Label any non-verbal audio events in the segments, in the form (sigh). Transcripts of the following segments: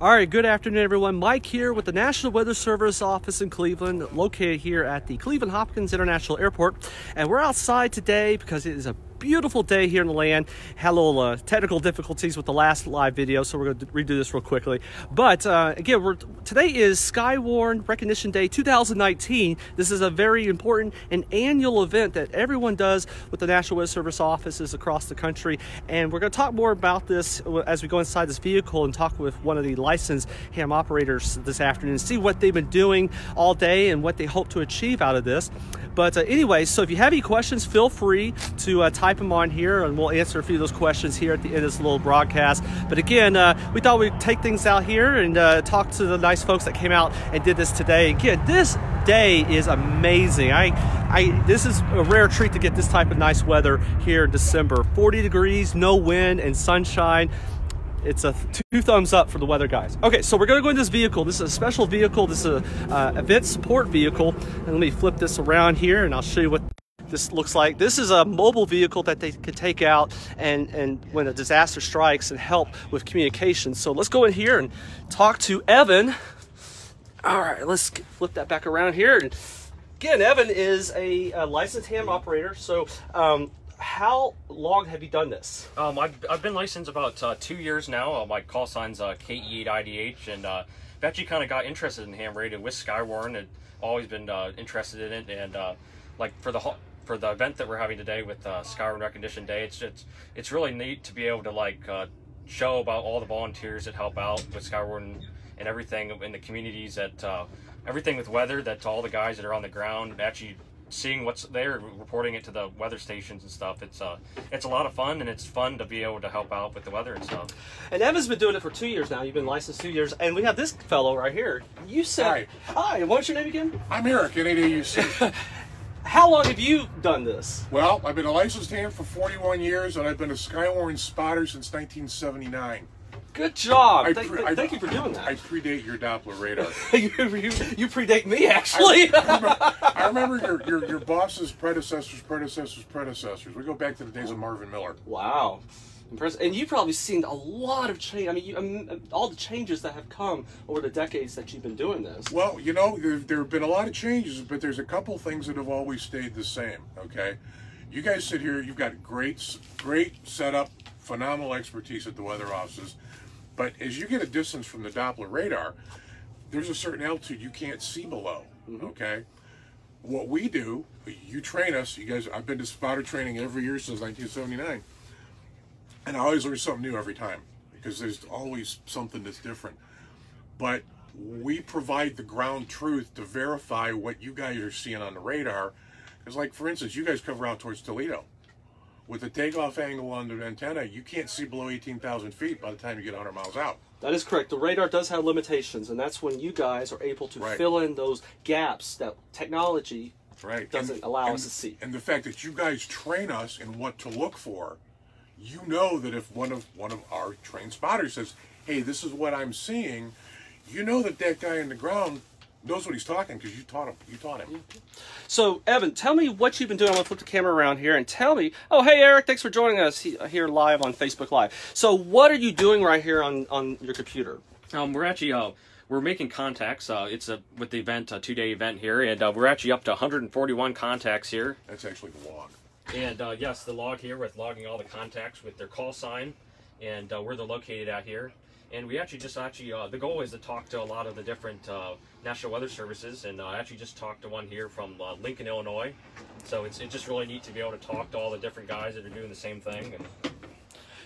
All right, good afternoon, everyone. Mike here with the National Weather Service office in Cleveland, located here at the Cleveland Hopkins International Airport. And we're outside today because it is a beautiful day here in the land. Had a little uh, technical difficulties with the last live video, so we're going to redo this real quickly. But uh, again, today is Skywarn Recognition Day 2019. This is a very important and annual event that everyone does with the National Weather Service offices across the country. And we're going to talk more about this as we go inside this vehicle and talk with one of the licensed ham operators this afternoon, see what they've been doing all day and what they hope to achieve out of this. But uh, anyway, so if you have any questions, feel free to uh, type them on here and we'll answer a few of those questions here at the end of this little broadcast. But again, uh, we thought we'd take things out here and uh, talk to the nice folks that came out and did this today. Again, this day is amazing. I, I, this is a rare treat to get this type of nice weather here in December. 40 degrees, no wind and sunshine it's a two thumbs up for the weather guys. Okay, so we're gonna go in this vehicle. This is a special vehicle. This is a uh, event support vehicle. And let me flip this around here and I'll show you what this looks like. This is a mobile vehicle that they can take out and, and when a disaster strikes and help with communication. So let's go in here and talk to Evan. All right, let's flip that back around here. And again, Evan is a, a licensed ham operator. So um, how long have you done this? Um, I've, I've been licensed about uh, two years now. Uh, my call sign's uh, KE8IDH, and uh, I've actually kind of got interested in ham radio with Skywarn and always been uh, interested in it. And uh, like for the for the event that we're having today with uh, Skywarn Recognition Day, it's just it's really neat to be able to like show about all the volunteers that help out with Skywarn and everything in the communities that everything with weather that all the guys that are on the ground actually seeing what's there, reporting it to the weather stations and stuff. It's uh, it's a lot of fun, and it's fun to be able to help out with the weather and stuff. And Evan's been doing it for two years now. You've been licensed two years, and we have this fellow right here. You said, Hi. Hi. What's your name again? I'm Eric, N8DUC. (laughs) How long have you done this? well, I've been a licensed ham for 41 years, and I've been a Skywarn spotter since 1979. Good job. I Thank, I- thank you for doing that. I predate your Doppler radar. (laughs) you, you, you predate me, actually. I remember your, your, your boss's predecessors, predecessors, predecessors. We go back to the days of Marvin Miller. wow. Impressive. And you've probably seen a lot of change. I mean, you, um, all the changes that have come over the decades that you've been doing this. Well, you know, there, there have been a lot of changes, but there's a couple things that have always stayed the same. Okay, you guys sit here, you've got great, great setup, phenomenal expertise at the weather offices, but as you get a distance from the Doppler radar, there's a certain altitude you can't see below. Mm-hmm. Okay, what we do, you train us. You guys, I've been to spotter training every year since 1979, and I always learn something new every time because there's always something that's different but we provide the ground truth to verify what you guys are seeing on the radar. Because, like for instance, you guys cover out towards Toledo. With the takeoff angle on the antenna, you can't see below 18,000 feet by the time you get 100 miles out. That is correct. The radar does have limitations, and that's when you guys are able to Right. fill in those gaps that technology Right. doesn't And- allow and- us to see. And the fact that you guys train us in what to look for, you know that if one of one of our trained spotters says, "Hey, this is what I'm seeing," you know that that guy on the ground knows what he's talking because you taught him. You taught him. So, Evan, tell me what you've been doing. I'm going to flip the camera around here and tell me. Oh, hey, Eric, thanks for joining us here live on Facebook Live. So, what are you doing right here on, on your computer? Um, we're actually uh, we're making contacts. Uh, it's a with the event, a two day event here, and uh, we're actually up to 141 contacts here. That's actually the log. And uh, yes, the log here with logging all the contacts with their call sign and uh, where they're located out here. And we actually just actually uh, the goal is to talk to a lot of the different uh, National Weather Services, and uh, actually just talked to one here from uh, Lincoln, Illinois. So it's, it's just really neat to be able to talk to all the different guys that are doing the same thing. And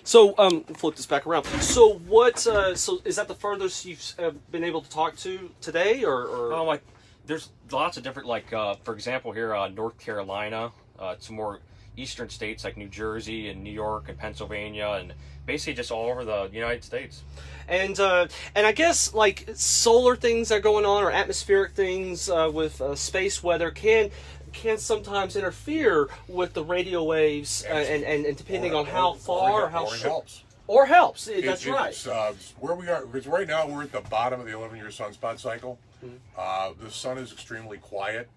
So, um, flip this back around. So, what? Uh, so, is that the furthest you've been able to talk to today, or? or... Oh, like there's lots of different, like uh, for example, here uh, North Carolina, uh, some more eastern states like New Jersey and New York and Pennsylvania, and basically just all over the United States. and uh, and I guess like solar things that are going on or atmospheric things uh, with uh, space weather can can sometimes interfere with the radio waves uh, and, and and depending Or- on how or- far or or how or short helps. or helps. It- It- That's right. Uh, where we are, because right now we're at the bottom of the 11 year sunspot cycle. Mm-hmm. Uh, the sun is extremely quiet.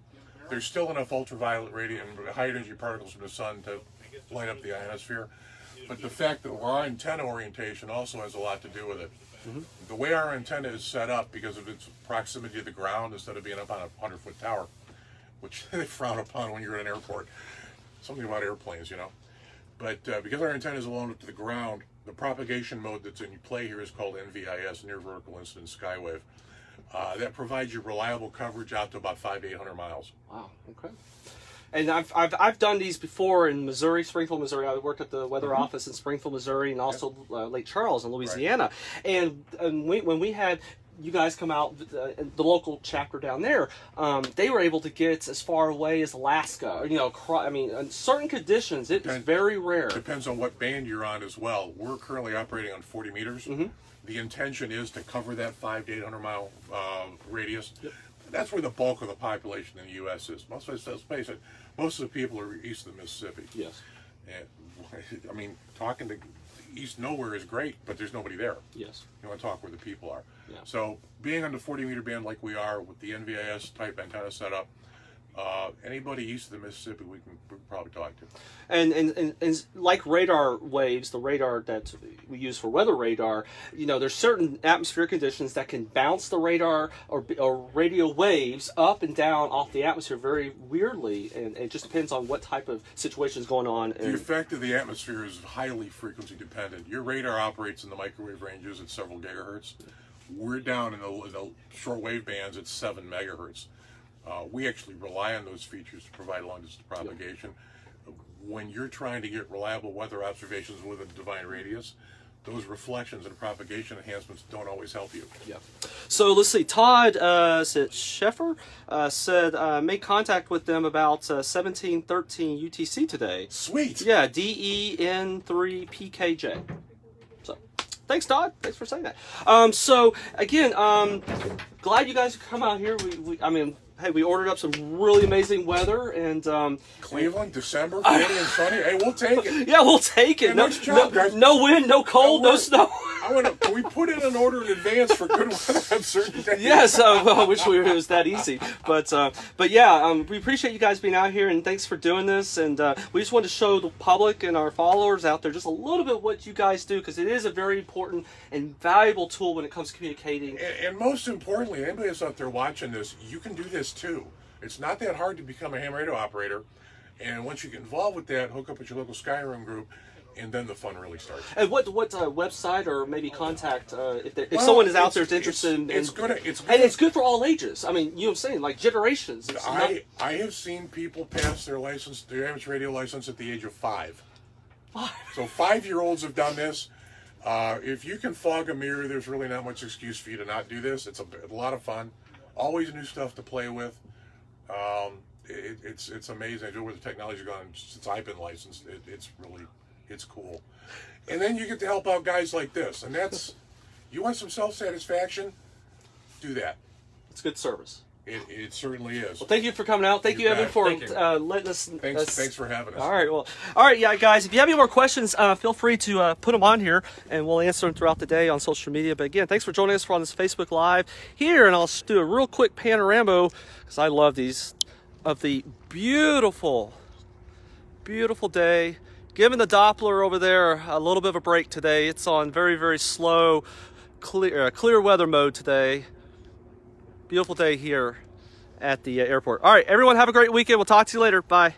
There's still enough ultraviolet radiant high energy particles from the sun to light up the ionosphere. But the fact that our antenna orientation also has a lot to do with it. The way our antenna is set up, because of its proximity to the ground, instead of being up on a hundred foot tower, which (laughs) they frown upon when you're at an airport. Something about airplanes, you know. But uh, because our antenna is alone up to the ground, the propagation mode that's in play here is called NVIS, Near Vertical Incident Skywave. Uh, that provides you reliable coverage out to about five to eight hundred miles. Wow. Okay. And I've, I've, I've done these before in Missouri, Springfield, Missouri. I worked at the weather Mm-hmm. office in Springfield, Missouri, and also uh, Lake Charles in Louisiana. And, and we, when we had you guys come out, uh, the local chapter down there, um, they were able to get as far away as Alaska. You know, I mean, in certain conditions, it is Depend- very rare. Depends on what band you're on as well. We're currently operating on 40 meters. The intention is to cover that five to 800 mile uh, radius. That's where the bulk of the population in the U.S. is. Most of us, let's face it, most of the people are east of the Mississippi. Yes. And, (laughs) I mean, talking to east nowhere is great, but there's nobody there. Yes. You want to talk where the people are. Yeah. So being on the 40 meter band like we are with the NVIS type antenna setup, uh, anybody east of the Mississippi we can, probably talk to. And, and, and, and like radar waves, the radar that we use for weather radar, you know, there's certain atmospheric conditions that can bounce the radar or, or radio waves up and down off the atmosphere very weirdly, and it just depends on what type of situation is going on. The effect of the atmosphere is highly frequency dependent. Your radar operates in the microwave ranges at several gigahertz. We're down in the, in the short wave bands at seven megahertz. Uh, we actually rely on those features to provide long distance propagation. When you're trying to get reliable weather observations with a divine radius, those reflections and propagation enhancements don't always help you. yeah. So let's see. Todd uh, is it Sheffer uh, said uh, make contact with them about uh, 1713 UTC today. Sweet. Yeah, DEN3PKJ. So, thanks, Todd. Thanks for saying that. Um, so again, um, glad you guys could come out here. We, we, I mean, hey, we ordered up some really amazing weather, and um, Cleveland, December, 40 and sunny. Hey, we'll take it. (laughs) yeah, we'll take it. No, nice job, no, no wind, no cold, no work. snow. I want to. We put in an order in advance for good weather on certain days? yes, uh, (laughs) well, I wish we, it was that easy, but uh, but yeah, um, we appreciate you guys being out here, and thanks for doing this. And uh, we just wanted to show the public and our followers out there just a little bit what you guys do because it is a very important and valuable tool when it comes to communicating. And, and most importantly, anybody that's out there watching this, you can do this too. It's not that hard to become a ham radio operator. And once you get involved with that, hook up with your local Skywarn group, and then the fun really starts. And what what uh, website or maybe contact uh, if, if Well, someone is out it's- there that's interested it's, it's in- gonna it's and it's good for all ages. I mean, you know what I'm saying, like generations. It's not, I I have seen people pass their license, their amateur radio license at the age of five. Five. So five year olds have done this. Uh, if you can fog a mirror, there's really not much excuse for you to not do this. It's a, a lot of fun. Always new stuff to play with. Um, it, it's it's amazing. I know where the technology's gone since I've been licensed. It, it's really it's cool. And then you get to help out guys like this, and that's you want some self satisfaction. Do that. it's good service. It, it certainly is. Well, thank you for coming out. Thank You you, Evan, for uh, letting us. Thanks, us- thanks for having us. All right, well, all right, yeah, guys. If you have any more questions, uh, feel free to uh, put them on here, and we'll answer them throughout the day on social media. But again, thanks for joining us for on this Facebook Live here, and I'll do a real quick panorama because I love these of the beautiful, beautiful day. Giving the Doppler over there a little bit of a break today. It's on very, very slow, clear, uh, clear weather mode today. Beautiful day here at the uh, airport. All right, everyone, have a great weekend. We'll talk to you later. Bye.